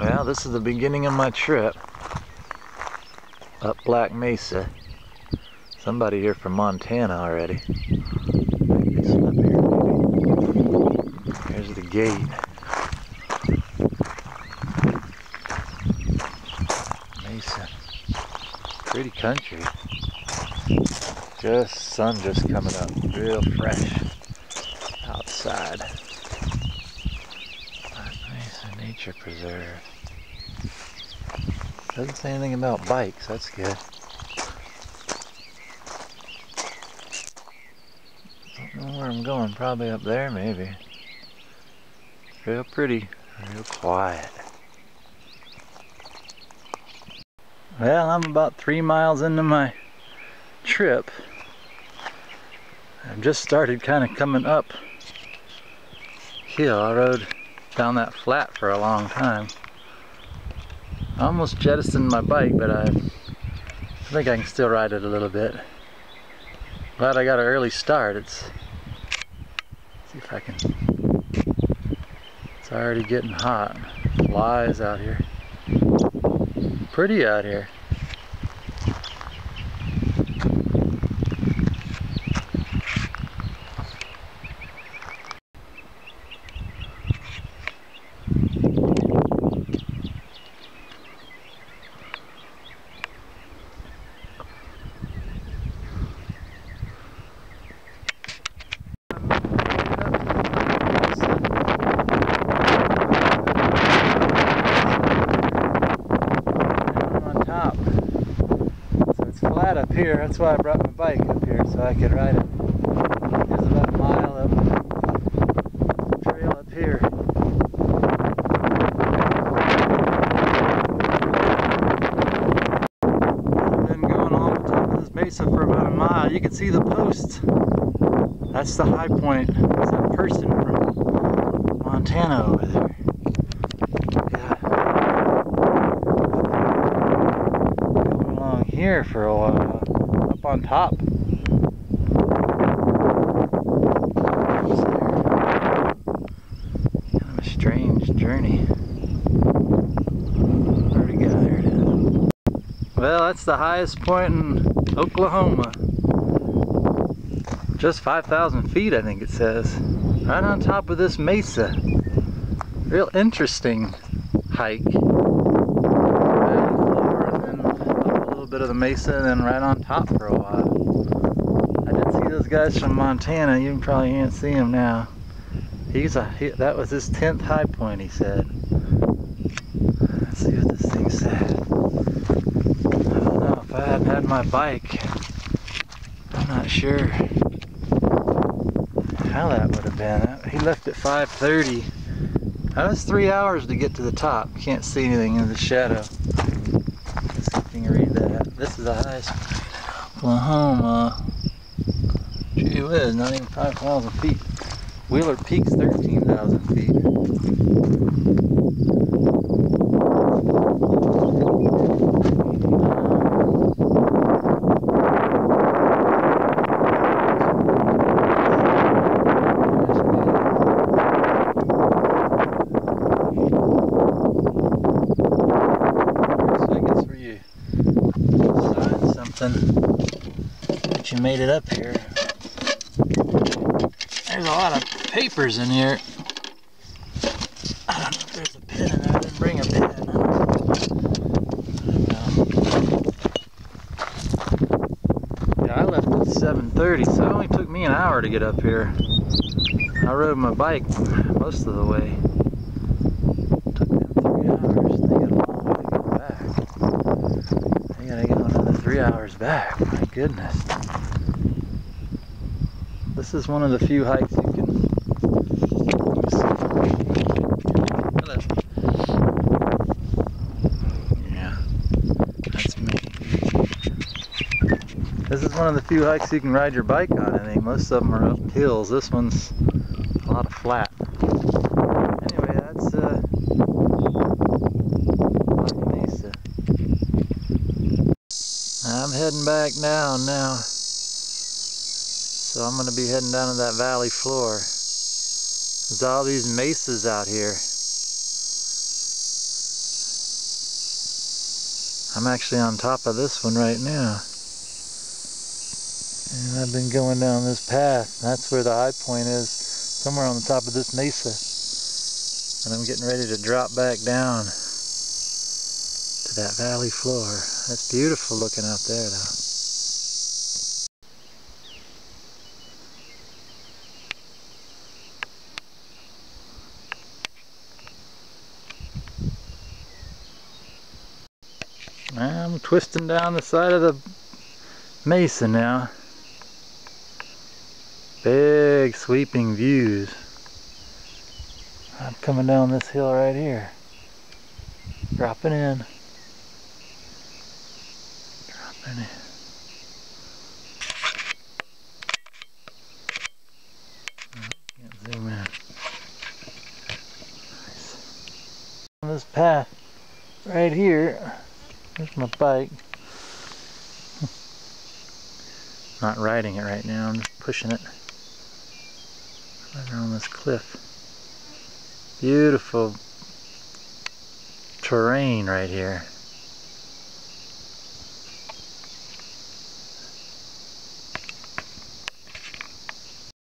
Well, this is the beginning of my trip up Black Mesa. Somebody here from Montana already. There's the gate. Mesa. Pretty country. Just sun just coming up, real fresh outside. Mesa Nature Preserve. Doesn't say anything about bikes, that's good. Don't know where I'm going, probably up there maybe. Real pretty, real quiet. Well, I'm about three miles into my trip. I've just started kind of coming up hill. I rode down that flat for a long time. I almost jettisoned my bike, but I, I think I can still ride it a little bit. Glad I got an early start. It's see if I can. It's already getting hot. Flies out here. Pretty out here. Flat up here. That's why I brought my bike up here so I could ride it. There's about a mile up trail up here. Been going on the top of this mesa for about a mile. You can see the post. That's the high point. There's that person from Montana over there. Here for a while, up on top. Kind of a strange journey. Get there? Well, that's the highest point in Oklahoma. Just 5,000 feet, I think it says. Right on top of this mesa. Real interesting hike. Bit of the mesa and then right on top for a while. I did see those guys from Montana. You probably can't see him now. He's a he, that was his 10th high point, he said. Let's see what this thing said. I don't know if I hadn't had my bike. I'm not sure how that would have been. He left at 5:30. That was three hours to get to the top. Can't see anything in the shadow. Let's see if you can read that. This is the highest Oklahoma. Gee whiz, not even 5,000 feet. Wheeler Peak's 13,000 feet. That you made it up here. There's a lot of papers in here. I don't know if there's a pen in there. I didn't bring a pen. Yeah, I left at 7.30, so it only took me an hour to get up here. I rode my bike most of the way. three hours back. My goodness. This is one of the few hikes you can Yeah, that's me. This is one of the few hikes you can ride your bike on, I think. Most of them are up hills. This one's a lot of flat. Anyway, that's uh, I'm heading back down now. So I'm going to be heading down to that valley floor. There's all these mesas out here. I'm actually on top of this one right now. And I've been going down this path. That's where the high point is, somewhere on the top of this mesa. And I'm getting ready to drop back down to that valley floor. That's beautiful looking out there though. I'm twisting down the side of the mesa now. Big sweeping views. I'm coming down this hill right here. Dropping in. On this path right here there's my bike. Not riding it right now, I'm just pushing it right around this cliff. Beautiful terrain right here.